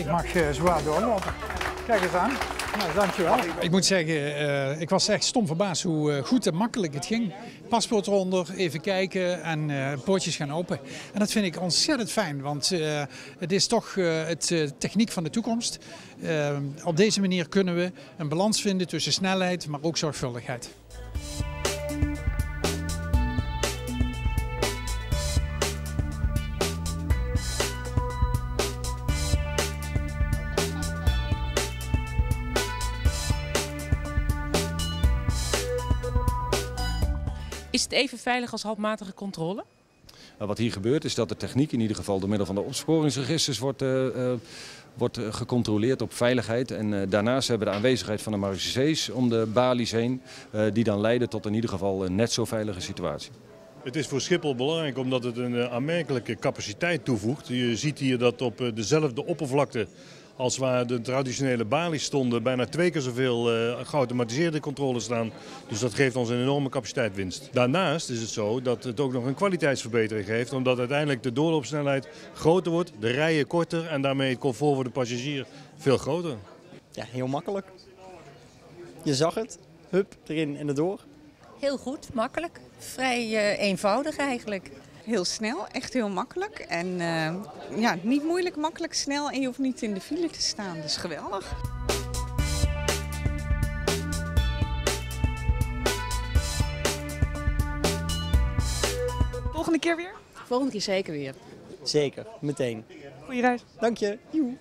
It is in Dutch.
Ik mag uh, zwaar doorlopen. Kijk eens aan. Nou, dankjewel. Ik moet zeggen, uh, ik was echt stom verbaasd hoe uh, goed en makkelijk het ging. Paspoort eronder, even kijken en uh, poortjes gaan open. En dat vind ik ontzettend fijn, want het is toch het techniek van de toekomst. op deze manier kunnen we een balans vinden tussen snelheid, maar ook zorgvuldigheid. Is het even veilig als handmatige controle? Wat hier gebeurt is dat de techniek in ieder geval door middel van de opsporingsregisters wordt, uh, uh, wordt gecontroleerd op veiligheid. En uh, daarnaast hebben we de aanwezigheid van de marechaussées om de balies heen. die dan leiden tot in ieder geval een net zo veilige situatie. Het is voor Schiphol belangrijk omdat het een aanmerkelijke capaciteit toevoegt. Je ziet hier dat op dezelfde oppervlakte als waar de traditionele balies stonden, bijna twee keer zoveel uh, geautomatiseerde controles staan. Dus dat geeft ons een enorme capaciteitswinst. Daarnaast is het zo dat het ook nog een kwaliteitsverbetering geeft, omdat uiteindelijk de doorloopsnelheid groter wordt, de rijen korter en daarmee het comfort voor de passagier veel groter. Ja, heel makkelijk. Je zag het, hup, erin en erdoor. Heel goed, makkelijk. Vrij uh, eenvoudig eigenlijk. Heel snel, echt heel makkelijk. En uh, ja, niet moeilijk, makkelijk, snel en je hoeft niet in de file te staan. Dus geweldig. Volgende keer weer? Volgende keer zeker weer. Zeker, meteen. Goeie reis. Dank je. Joe.